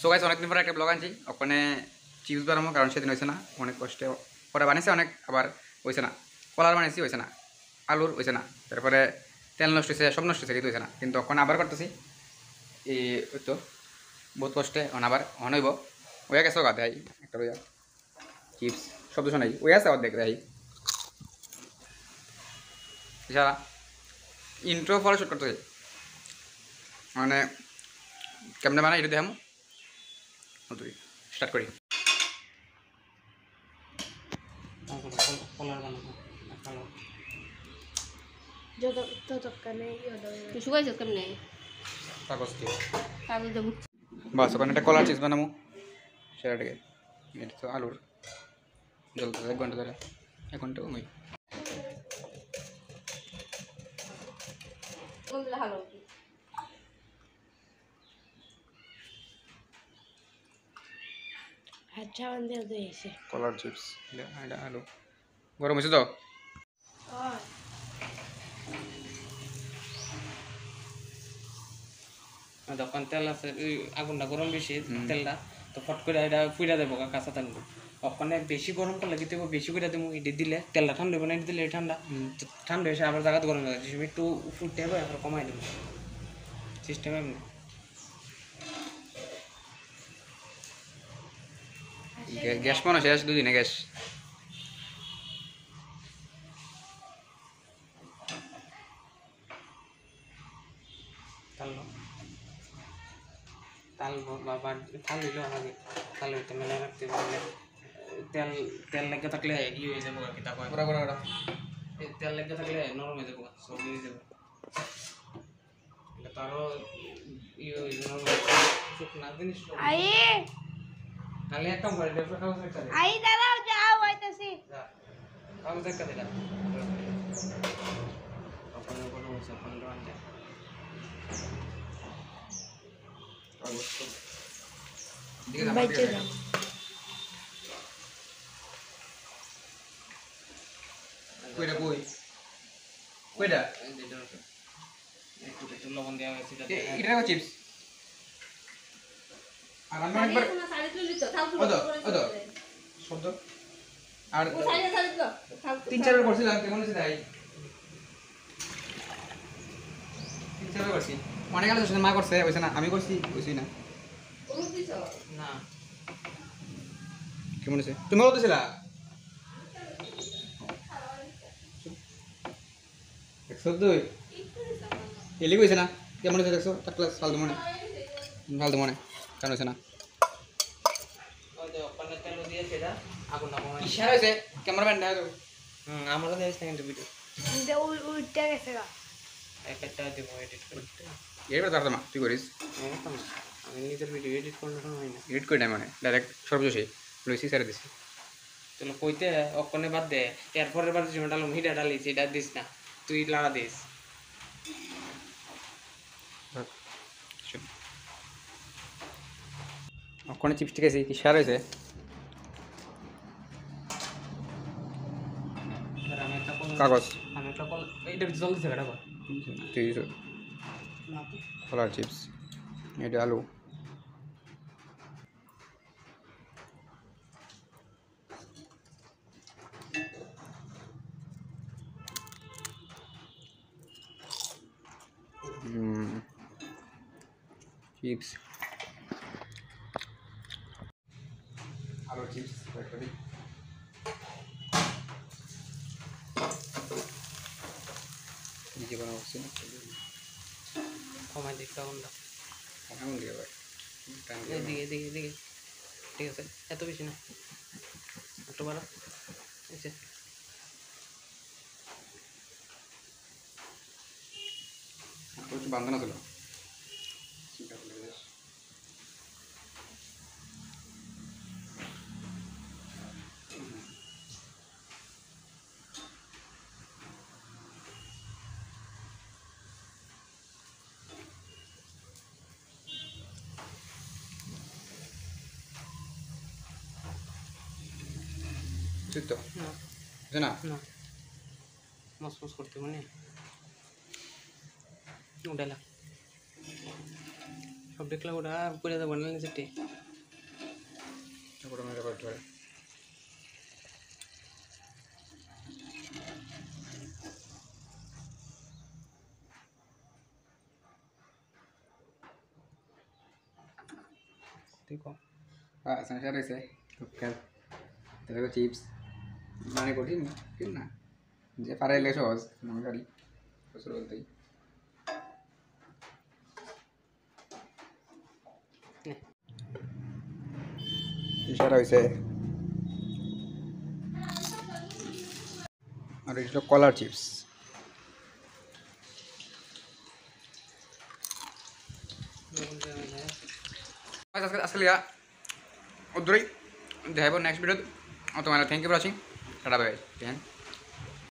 So guys অনেকদিন পরে একটা ব্লগ আনছি। ওখানে চিপস বানাবো, কারণ সেদিন হয়েছে না। অনেক কষ্টে। পরে বানিয়েছে, অনেক আবার হয়েছে না। কলার বানিয়েছি, হয়েছে না। আলুর হয়েছে না। তারপরে তেল নষ্ট হয়েছে, সব নষ্ট হয়েছে কিন্তু হয়েছে না। কিন্তু ওখানে আবার করতেছি। এই তো, বহুত কষ্টে অন আবার অন হইব। ওয়া গেছে গা দেয় একটা রইয়া। চিপস শব্দ শোনাই। ওই আছে অর্ধেক দেয় এছাড়া ইন্ট্রো ফলো শুট করতে মানে কেমনে বানাই, এটা দেখাম। তুই স্টার্ট করি। বাস ওখানে একটা কলার চিপস বানাবো সেটাকে এটা তো আলুর জ্বলতে এক ঘণ্টা ধরে। এক ঘণ্টা কমই সাবান দিয়ে দিয়েছে কলার চিপস এটা আলু। গরম হয়েছে তো? যখন তেল আছে আগুনটা গরম বেশি। তেলটা তো ফট করে এটা ফুইরা দেবো কাঁচা তেল ওখানে বেশি গরম করলে কি দেবো বেশি করে দেবো এটি দিলে তেলটা ঠান্ডা হবে না এটি দিলে ঠান্ডা। ঠান্ডা এসে আবার জায়গাতে গরম হয়ে যাচ্ছে একটু ফুটতে হবে আবার কমাই দেবো। সিস্টেম এমনি। গ্যাস মনে শেষ দুদিনে গ্যাস। তাল তাল বা থাল দিল তাল হইতে মেলে রাখতে পারলে তেল তেল লেগে থাকলে ই হয়ে যাব আর কি তা কয় তেল লেগে থাকলে নরম হয়ে যাব সব হয়ে যাবে। এটা তো ই হয়ে যাবে, নরম। শুকনা জিনিস তো। আই নাহলে এক কাম করে দেবো কাগজ একটা দে আই দাঁড়াও যাও আইতাছি যা, কাগজ একটা দে। ওখানে কোনো বসে ওখানে রান কাগজ তো। দিকে কই কইরা এটা হচ্ছে। একটু একটু লবণ দেওয়া হয়েছে এটা চিপস আর আমি একবার শব্দ আর তিন চারবার করছিলাম কেমন হয়েছে তাই? তিন চারবার করছি। অনেক মা করছে হয়েছে না আমি করছি হয়েছি না। না। কেমন হয়েছে? তুমি বলতেছিলা একশো দুই এলি কইছে না? কেমন হয়েছে দেখছ? তার ক্লাস ফালতু মনে। ফালতু মনে। কেমন হয়েছে না? ক্যামেরাম্যান দেখা যাবে। হুম ভিডিও গেছে গা। একটা দেবো এডিট করতে মা তুই করিস। আমি আমি নিজের ভিডিও এডিট হয় না। এডিট করে নাই মানে ডাইরেক্ট সর্বশেষে লইছি ছেড়ে দিছি। তাহলে কইতে ওখানে বাদ দে এরপরের বার ডালুম হিটা ডালিস এটা দিস না। তুই লাড়া দিস। ওখানে চিপস টিকেছি কি সার হয়েছে কাগজ। কলার চিপস এটা আলু। চিপস আলু চিপস একটা দিই। নিজে বানাবো না কমাই দিস কাউন্টটা এমন দিয়ে ভাই? এদিকে এদিকে এদিকে। ঠিক আছে এত বেশি না। একটু বাড়া কিছু বান্ধনা ছিল? ঠিক তো না বুঝছে না না মস মস করতে মানে উঠালা সব দেখলে ওটা পুরে দেবো না নিচে তারপরে আমি রেকর্ড করে দেখো Ah, samsya rese. Tukar. Terus chips. Mana না ঠিক না। যে পারাইলে সহজ গাড়ি বছর বলতেই ইশারা হয়েছে আর এটা কলার চিপস। আজকে আজকে লিয়া। দূরেই দেখাবো নেক্সট ভিডিও তোমার থ্যাংক ইউ ফর ওয়াচিং खड़ा बैठ हैं